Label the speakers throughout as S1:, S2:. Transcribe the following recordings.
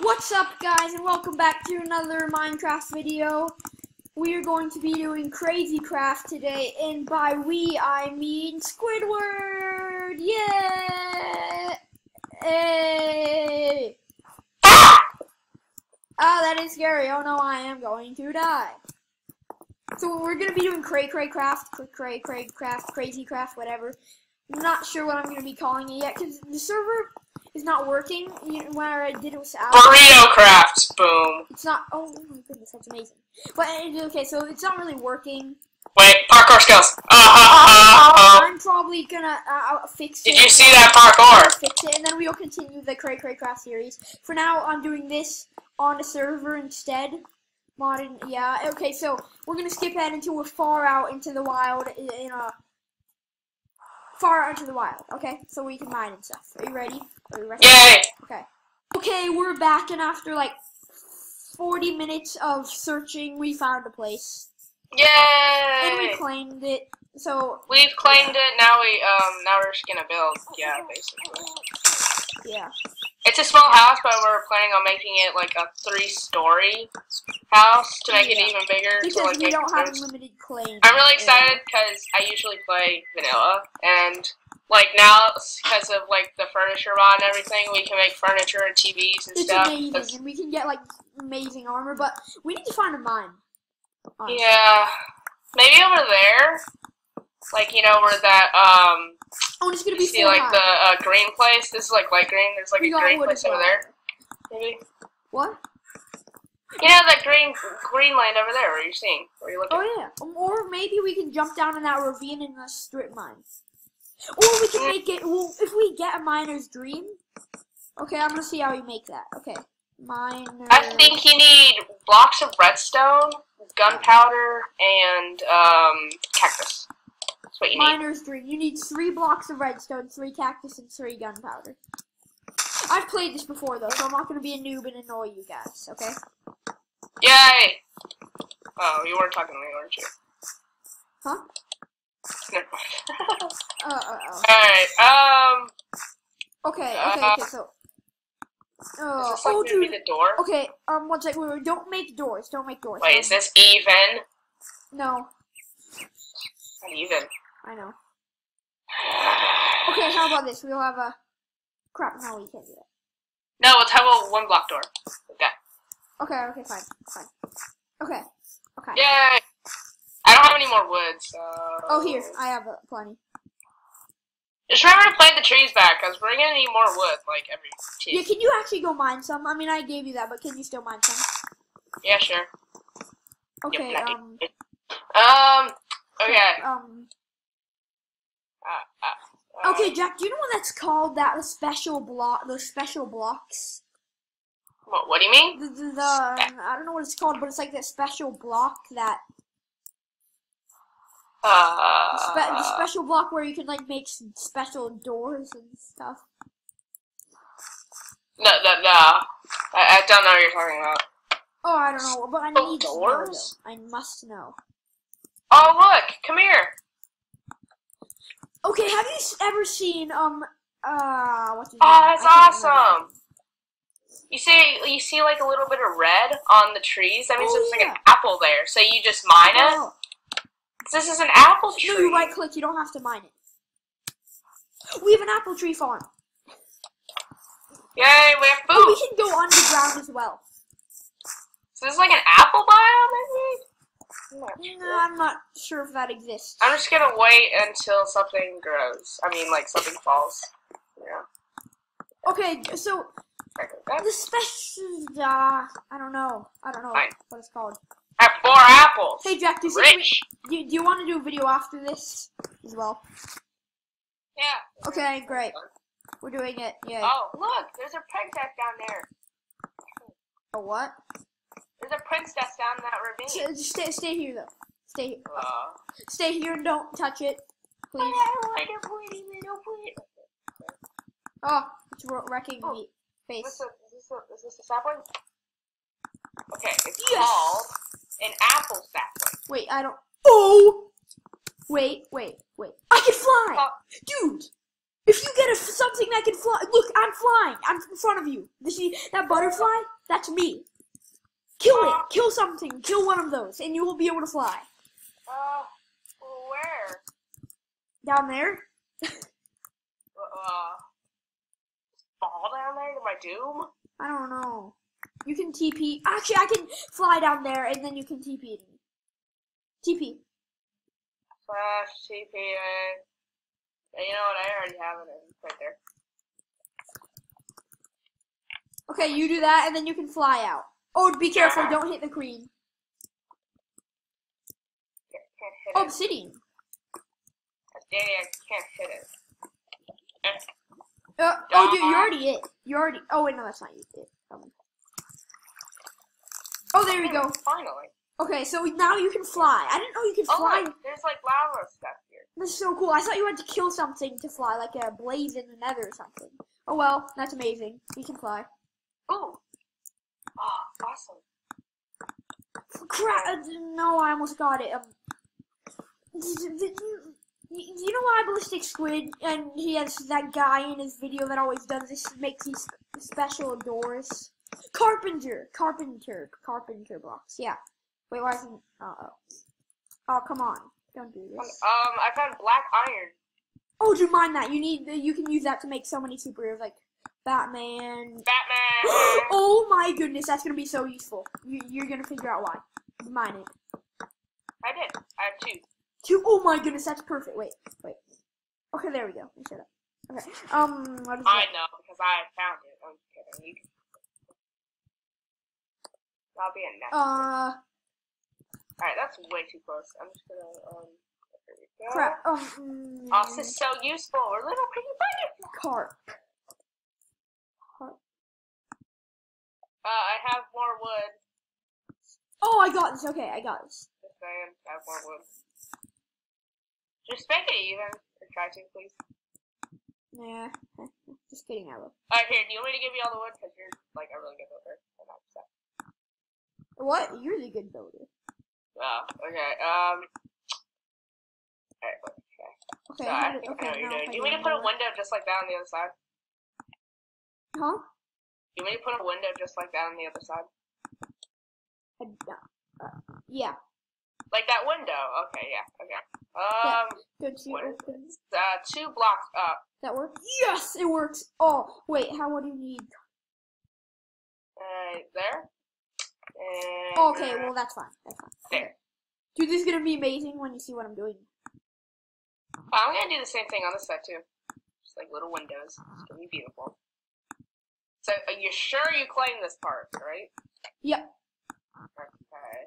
S1: What's up guys and welcome back to another Minecraft video. We are going to be doing Crazy Craft today and by we I mean Squidward! Yeah! Ah, that is scary. Oh no, I am going to die. So we're gonna be doing Cray Cray Craft, Cray Cray Craft, Crazy Craft, whatever. I'm not sure what I'm gonna be calling it yet because the server is not working. You know, when I did it with Alex.
S2: Burrito craft, boom.
S1: It's not. Oh my goodness, that's amazing. But okay, so it's not really working.
S2: Wait, parkour skills. Uh, uh, uh,
S1: I'm probably gonna uh, fix
S2: it. Did you see that parkour?
S1: Fix it, and then we'll continue the Cray Cray Craft series. For now, I'm doing this on a server instead. Modern, yeah. Okay, so we're gonna skip ahead until we're far out into the wild in a far out into the wild. Okay, so we can mine and stuff. Are you ready? Are you ready?
S2: Yay!
S1: Okay. Okay, we're back, and after like 40 minutes of searching, we found a place.
S2: Yay!
S1: And we claimed it. So
S2: we've claimed it. Now we um now we're just gonna build. Yeah, basically.
S1: Yeah.
S2: It's a small house, but we're planning on making it like a three-story house to make yeah. it even bigger.
S1: Because
S2: so, like,
S1: we don't have unlimited claims.
S2: I'm really excited because I usually play vanilla, and like now because of like the furniture mod and everything, we can make furniture and TVs and
S1: it's
S2: stuff.
S1: It's amazing, and we can get like amazing armor, but we need to find a mine.
S2: Honestly. Yeah, maybe over there. Like you know where that um.
S1: Oh, it's gonna be.
S2: See like high. the uh, green place. This is like light green. There's like we a green place over there. Maybe.
S1: What?
S2: You know that green green land over there where you're seeing where you're looking.
S1: Oh yeah. Or maybe we can jump down in that ravine in the strip mine. Or we can make it. Well, if we get a miner's dream. Okay, I'm gonna see how we make that. Okay, miner.
S2: I think you need blocks of redstone, gunpowder, and um, cactus. That's what you
S1: need. Miner's dream. You need three blocks of redstone, three cactus, and three gunpowder. I've played this before though, so I'm not gonna be a noob and annoy you guys. Okay.
S2: Yay! Oh, you weren't talking to me, weren't you?
S1: Huh?
S2: Never mind.
S1: uh, uh, uh.
S2: Alright, um...
S1: Okay, okay, uh, okay, so...
S2: Uh, is this like oh, dude. the door?
S1: Okay, um, one second, wait, wait, don't make doors, don't make doors.
S2: Wait, is this even?
S1: No.
S2: Not even.
S1: I know. Okay, how about this? We'll have a... Crap, no, we can't do that.
S2: No, let's have a one block door. Okay.
S1: Okay, okay, fine, fine. Okay, okay.
S2: Yay! I don't have any more wood, so...
S1: Oh, here, I have uh, plenty.
S2: Just remember to plant the trees back, because we're gonna need more wood, like, every two.
S1: Yeah, can you actually go mine some? I mean, I gave you that, but can you still mine some?
S2: Yeah, sure.
S1: Okay, yep, um...
S2: Um, okay.
S1: Um...
S2: Uh, uh,
S1: okay, Jack, do you know what that's called? That the special block, those special blocks?
S2: What, what do you mean?
S1: The, the, the, I don't know what it's called, but it's like that special block that
S2: uh,
S1: spe the special block where you can like make special doors and stuff.
S2: No, no, no. I, I don't know what you're talking about.
S1: Oh, I don't know, but I need doors? to know. I must know.
S2: Oh, look! Come here.
S1: Okay, have you ever seen um uh what's
S2: Oh, that's awesome. You see, you see like a little bit of red on the trees. That means oh, there's yeah. like an apple there. So you just mine oh. it. This is an apple tree.
S1: No, you right click. You don't have to mine it. We have an apple tree farm.
S2: Yay, we have food.
S1: Oh, we can go underground as well.
S2: So this is like an apple biome, maybe?
S1: No, I'm not sure if that exists.
S2: I'm just gonna wait until something grows. I mean, like something falls. Yeah.
S1: Okay, so the special. Uh, I don't know. I don't know Fine. what it's called.
S2: I four apples.
S1: Hey Jack, do
S2: Rich.
S1: do, do you want to do a video after this as well?
S2: Yeah.
S1: Okay, great. We're doing it. Yeah.
S2: Oh, look, there's a princess down there.
S1: A what?
S2: There's a princess down that ravine.
S1: Just stay, stay here though. Stay here.
S2: Uh,
S1: stay here and don't touch it, please.
S2: I don't want to put it.
S1: Oh, it's wrecking oh, me face.
S2: Is this, a, is, this a, is this a sapling? Okay, it's
S1: yes.
S2: called an apple sapling.
S1: Wait, I don't. Oh! Wait, wait, wait. I can fly! Uh, Dude! If you get a, something that can fly, look, I'm flying. I'm in front of you. You see that butterfly? That's me. Kill it. Kill something. Kill one of those, and you will be able to fly.
S2: Uh, where?
S1: Down there?
S2: Uh, fall down there to my doom?
S1: I don't know. You can TP. Actually, I can fly down there, and then you can TP me. TP.
S2: Slash TP. You know what? I already have it right there.
S1: Okay, you do that, and then you can fly out. Oh, be careful! Don't hit the queen.
S2: Can't, can't
S1: Oh, obsidian.
S2: Danny, I can't hit it.
S1: Uh, oh, dude, you already it. You already. Oh wait, no, that's not you. It. Oh, there we go.
S2: Finally.
S1: Okay, so now you can fly. I didn't know you could
S2: Oh,
S1: fly.
S2: look, there's like lava stuff here.
S1: This is so cool. I thought you had to kill something to fly, like a blaze in the nether or something. Oh well, that's amazing. You can fly.
S2: Ooh. Oh, awesome.
S1: Crap! uh, No, I almost got it. Um, did, did you, you know why BallisticSquid and he has that guy in his video that always does this makes these special doors. Carpenter, carpenter, carpenter blocks. Yeah. Wait, why isn't? Uh oh. Oh come on! Don't do this.
S2: Um, I found black iron.
S1: Oh, do you mind that. You need. You can use that to make so many superheroes like Batman.
S2: Batman.
S1: oh my goodness, that's gonna be so useful. You, you're gonna figure out why. Mine it.
S2: I did. I have two.
S1: Two. Oh my goodness, that's perfect. Wait, wait. Okay, there we go. Shut up. Okay. Um, what is
S2: I
S1: it?
S2: know because I found it. I'm kidding. You can... That'll be a next.
S1: Uh,
S2: Alright, that's way too close. I'm just gonna um. Go.
S1: crap. Mm,
S2: Oh, this is so useful. We're little piggy buggers.
S1: carp. Carp.
S2: Uh, I have more wood.
S1: Oh, I got this. Okay, I got this.
S2: Just saying, I have more wood. Just make it even. Or try to, please.
S1: Nah, just kidding. I will.
S2: Alright, here. Do you want me to give you all the wood? Because you're like a really good builder. And I'm upset.
S1: What? You're the good builder.
S2: Oh, okay. Um. Alright, okay.
S1: Okay.
S2: So
S1: how
S2: I
S1: did-
S2: think I
S1: okay.
S2: know what you're
S1: now
S2: doing.
S1: if
S2: Do you
S1: I
S2: want me to put a window just like that on the other side?
S1: Huh?
S2: Do you want me to put a window just like that on the other side?
S1: Uh, yeah.
S2: Like that window. Okay, yeah. Okay. Um.
S1: Good to
S2: What is
S1: open.
S2: Uh, two blocks up.
S1: That works. Yes, it works. Oh, wait. How? What do you need?
S2: Uh, there. And,
S1: Oh, okay.
S2: uh,
S1: Well, that's fine. That's fine.
S2: there.
S1: Dude, this is gonna be amazing when you see what I'm doing.
S2: I'm gonna do the same thing on this side too. Just like little windows. It's gonna be beautiful. So, are you sure you claim this part, right?
S1: Yep.
S2: Okay.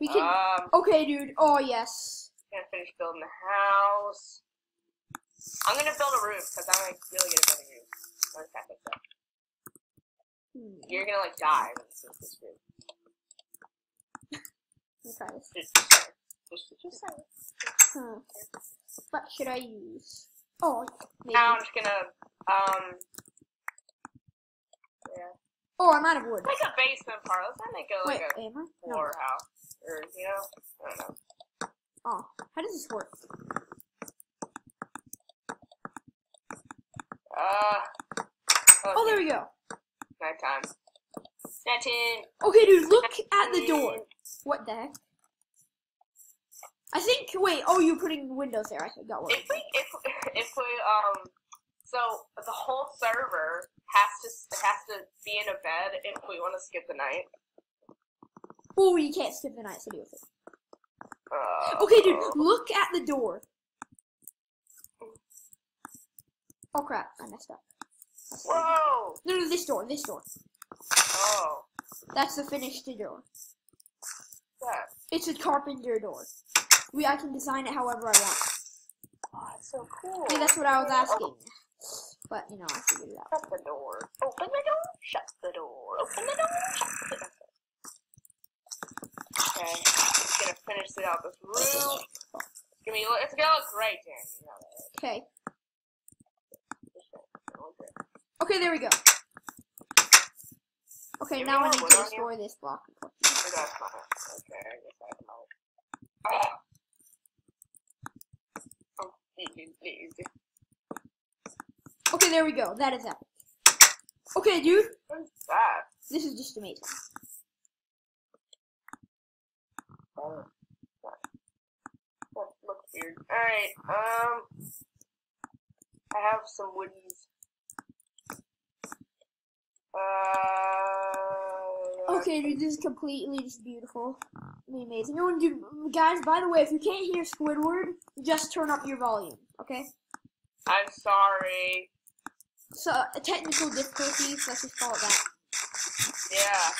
S1: We can.
S2: Um,
S1: okay, dude. Oh yes.
S2: gonna finish building the house. I'm gonna build a roof because I'm like really good at building roofs. Like that, like that.
S1: Hmm.
S2: You're gonna like die when you see this roof.
S1: Let me try this.
S2: Just, just saying. Just, just saying.
S1: Huh. What should I use? Oh, maybe.
S2: Now I'm just gonna um. Yeah.
S1: Oh, I'm out of wood.
S2: Like a basement part. Let's not make it
S1: Wait,
S2: like a
S1: am I? No.
S2: house. Or, you know? I don't know.
S1: Oh, how does this work?
S2: Uh.
S1: Oh, there we go.
S2: Nighttime. Nighttime.
S1: Okay, dude, look at the door. What the heck? I think. Wait. Oh, you're putting windows there. I think got one.
S2: If we, if, if we, um, so the whole server has to has to be in a bed if we want to skip the night.
S1: Oh, you can't skip the night, so deal with it.
S2: Uh,
S1: Okay, dude, look at the door. Oh crap! I messed up.
S2: Whoa!
S1: No, no, this door. This door.
S2: Oh,
S1: That's the finished door.
S2: that.
S1: It's a carpenter door. We I can design it however I want.
S2: Oh, that's so cool.
S1: Yeah, that's what I was
S2: Oh,
S1: asking. But you know, I figured it out.
S2: Shut the door. Open the door. Shut the door. Open the door. Shut the door. Okay, just gonna finish it out this room. It's gonna be. It's gonna look great, Dan. You know that.
S1: Okay.
S2: It's gonna look great.
S1: Okay, there we go. Okay, now I need to destroy this block.
S2: Or that's fine. Okay, I guess I can help. Oh, easy.
S1: Okay, there we go. That is epic. Okay, dude.
S2: What's that?
S1: This is just amazing.
S2: Oh, that looks weird. Alright, um, I have some woodies. Uh,
S1: Okay, dude, this is completely just beautiful. Amazing. Oh, and dude, guys, by the way, if you can't hear Squidward, just turn up your volume, okay?
S2: I'm sorry.
S1: So, uh, technical difficulties, let's just call it that.
S2: Yeah.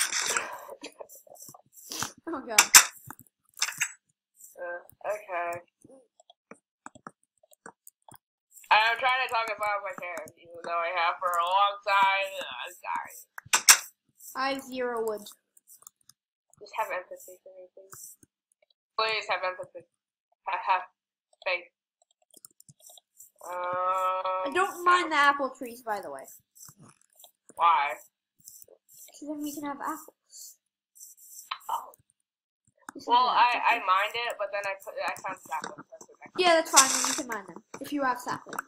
S1: Oh, God.
S2: Uh, okay. I'm trying to talk as loud as I can, even though I have for a long time. I'm sorry.
S1: I zero wood.
S2: Just have empathy for me, please. Please have empathy. Ha- Have faith.
S1: I
S2: Um,
S1: don't mind the apple trees, by the way.
S2: Why?
S1: Because then we can have apples. Is
S2: Well, I, I mined it, but then I put I found saplings. That's
S1: Yeah, that's fine, then you can mine them. If you have saplings.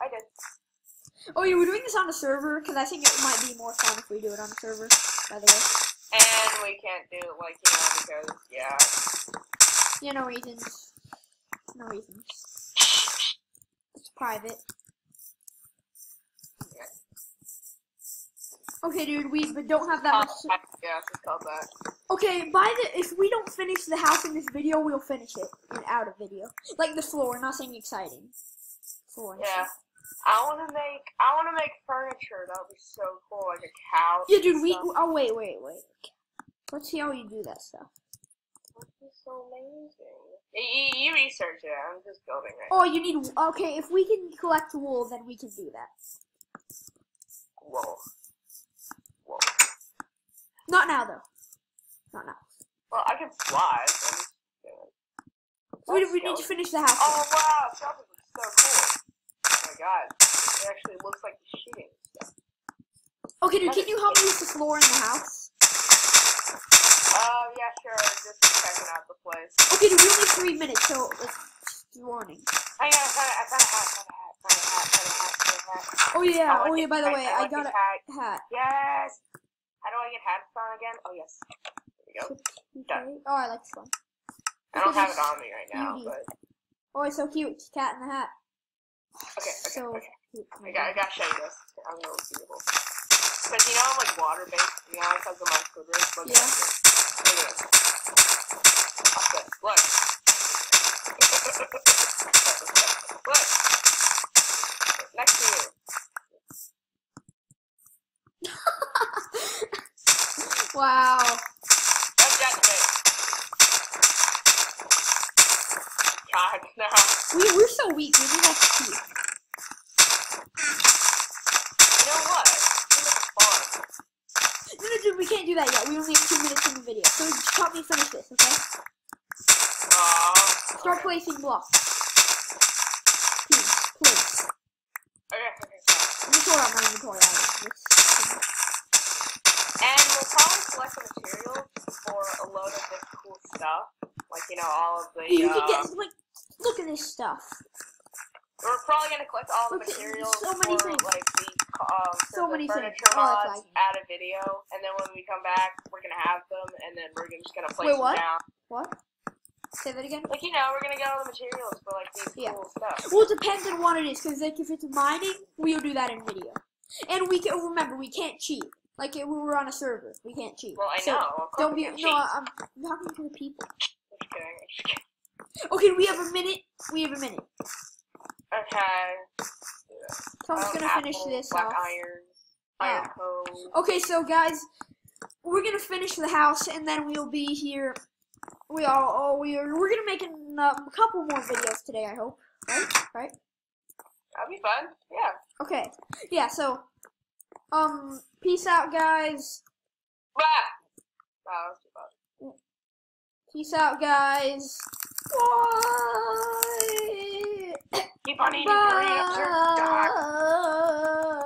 S2: I did.
S1: Oh, yeah, we're doing this on the server, because I think it might be more fun if we do it on the server, by the way.
S2: And we can't do it like you know because yeah.
S1: Yeah, no reasons. No reasons. It's private. Okay, dude, we but don't have that oh, much.
S2: Oh, yeah, it's called that.
S1: Okay, by the if we don't finish the house in this video, we'll finish it in out of video. Like the floor, nothing exciting. Floor.
S2: Yeah. I want to make I want to make furniture. That would be so cool, like a couch.
S1: Yeah, dude. We.
S2: stuff.
S1: Oh wait, wait, wait. Let's see how you do that stuff.
S2: That'd be so amazing. You, you, research it. I'm just building right
S1: Oh, you need. Okay, if we can collect wool, then we can do that.
S2: now. Whoa. Whoa.
S1: Not now, though. Not now.
S2: Well, I can fly. So I'm just gonna-
S1: We, we need to finish the house.
S2: Oh wow, skeleton looks so cool. Oh my god, it actually looks like the shooting.
S1: Okay, dude. Can you help me with the floor in the house?
S2: Oh yeah, sure. Just checking out the place.
S1: Okay, dude. We only have three minutes, so let's just warning.
S2: Hang on, I found a, I found a hat. Found a hat. Found a hat. Found a hat. Found a hat.
S1: Oh yeah.
S2: I like
S1: Oh yeah. By the way,
S2: I,
S1: I got a
S2: hat.
S1: hat.
S2: Yes. How do I get hats on again? Oh yes. There we go.
S1: Okay. Oh, I like this one.
S2: I don't have it on me right now,
S1: Beauty.
S2: but
S1: Oh, it's so cute. Cat in the hat.
S2: Okay, okay,
S1: so
S2: okay. I got, I gotta show you this. I'm gonna look beautiful. Because you know I'm like water based, you know, because of my race. Look
S1: Yeah.
S2: at this. Look at this. Look. Look. Next to you.
S1: wow.
S2: God, no.
S1: We we're so weak. We need that cute.
S2: You know what? You look fun.
S1: No, no, dude. We can't do that yet. We only have two minutes in the video. So just help me finish this, okay?
S2: Aww.
S1: Start placing blocks. Please, please.
S2: Okay, okay, fine.
S1: Let me sort out my inventory. This-
S2: And we'll probably collect the materials for a load of this cool stuff. Like, you know, all of the.
S1: You
S2: uh,
S1: can get like, look at this stuff.
S2: We're probably gonna collect all the
S1: Look at-
S2: materials
S1: so many
S2: for
S1: things.
S2: like the um,
S1: So
S2: the
S1: many things.
S2: furniture
S1: Oh, that's
S2: mods,
S1: lagging.
S2: add a video, and then when we come back, we're gonna have them, and then we're just gonna place
S1: Wait, what?
S2: them down.
S1: What? Say that again.
S2: Like you know, we're gonna get all the materials for like these
S1: Yeah.
S2: cool stuff.
S1: Well, it depends on what it is, because like if it's mining, we'll do that in video. And we can remember we can't cheat. Like if we were on a server, we can't cheat.
S2: Well, I
S1: So,
S2: know. Of course
S1: Don't be no. I'm talking to the people.
S2: I'm just kidding. I'm just kidding.
S1: Okay, we have a minute. We have a minute.
S2: Okay.
S1: So I'm just
S2: Um,
S1: gonna finish this
S2: black
S1: off.
S2: iron, iron.
S1: Okay, so guys, we're gonna finish the house, and then we'll be here. We all, oh, we are. We're gonna make an, um, a couple more videos today. I hope. Right? Right?
S2: That'd be fun. Yeah.
S1: Okay. Yeah. So, um, peace out, guys.
S2: Bah! Wow, that's too bad.
S1: Peace out, guys. Bye.
S2: Keep on eating or die.
S1: Bye.